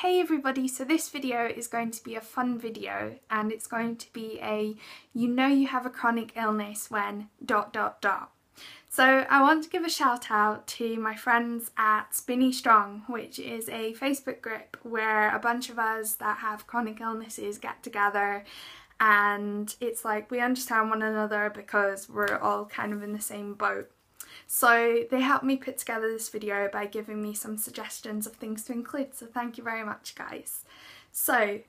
Hey everybody, so this video is going to be a fun video and it's going to be a you know you have a chronic illness when dot dot dot. So I want to give a shout out to my friends at Spoonie Strong, which is a Facebook group where a bunch of us that have chronic illnesses get together and it's like we understand one another because we're all kind of in the same boat. So they helped me put together this video by giving me some suggestions of things to include, so thank you very much guys. So,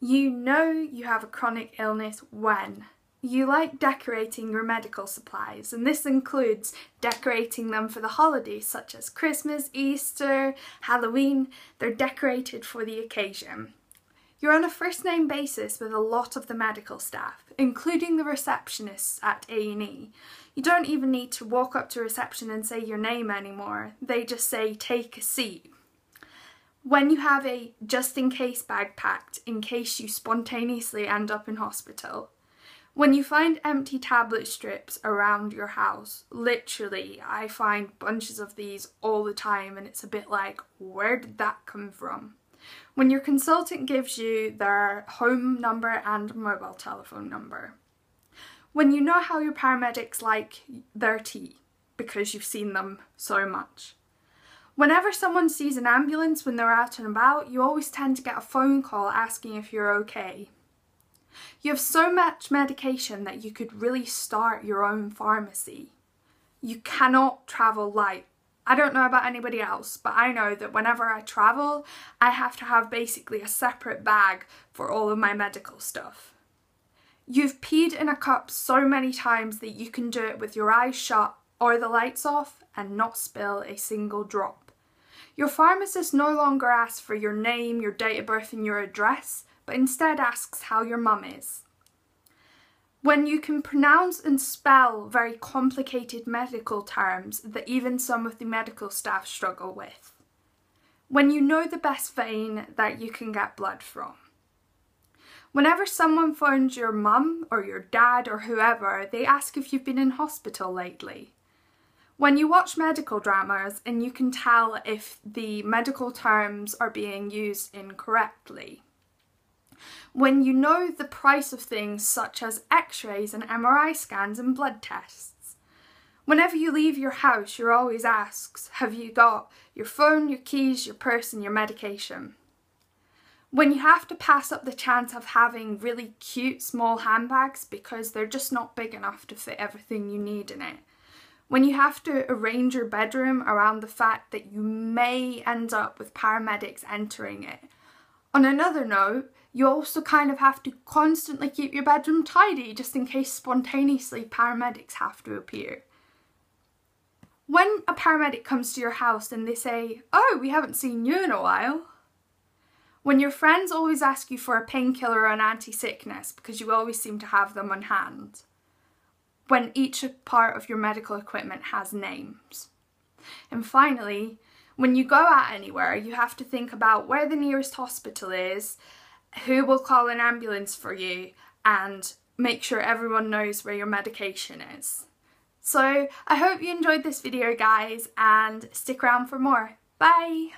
you know you have a chronic illness when you like decorating your medical supplies, and this includes decorating them for the holidays such as Christmas, Easter, Halloween. They're decorated for the occasion. You're on a first name basis with a lot of the medical staff, including the receptionists at A&E. You don't even need to walk up to reception and say your name anymore. They just say take a seat. When you have a just in case bag packed in case you spontaneously end up in hospital. When you find empty tablet strips around your house, literally, I find bunches of these all the time and it's a bit like, where did that come from? When your consultant gives you their home number and mobile telephone number. When you know how your paramedics like their tea because you've seen them so much. Whenever someone sees an ambulance when they're out and about, you always tend to get a phone call asking if you're okay. You have so much medication that you could really start your own pharmacy. You cannot travel light I don't know about anybody else, but I know that whenever I travel, I have to have basically a separate bag for all of my medical stuff. You've peed in a cup so many times that you can do it with your eyes shut or the lights off and not spill a single drop. Your pharmacist no longer asks for your name, your date of birth, and your address, but instead asks how your mum is. When you can pronounce and spell very complicated medical terms that even some of the medical staff struggle with. When you know the best vein that you can get blood from. Whenever someone phones your mum or your dad or whoever, they ask if you've been in hospital lately. When you watch medical dramas and you can tell if the medical terms are being used incorrectly when you know the price of things such as x-rays and MRI scans and blood tests. Whenever you leave your house, you're always asked, have you got your phone, your keys, your purse and your medication? When you have to pass up the chance of having really cute small handbags because they're just not big enough to fit everything you need in it. When you have to arrange your bedroom around the fact that you may end up with paramedics entering it. On another note, you also kind of have to constantly keep your bedroom tidy just in case spontaneously paramedics have to appear. When a paramedic comes to your house and they say, oh, we haven't seen you in a while. When your friends always ask you for a painkiller or an anti-sickness because you always seem to have them on hand. When each part of your medical equipment has names. And finally, when you go out anywhere, you have to think about where the nearest hospital is who will call an ambulance for you and make sure everyone knows where your medication is. So I hope you enjoyed this video guys and stick around for more. Bye!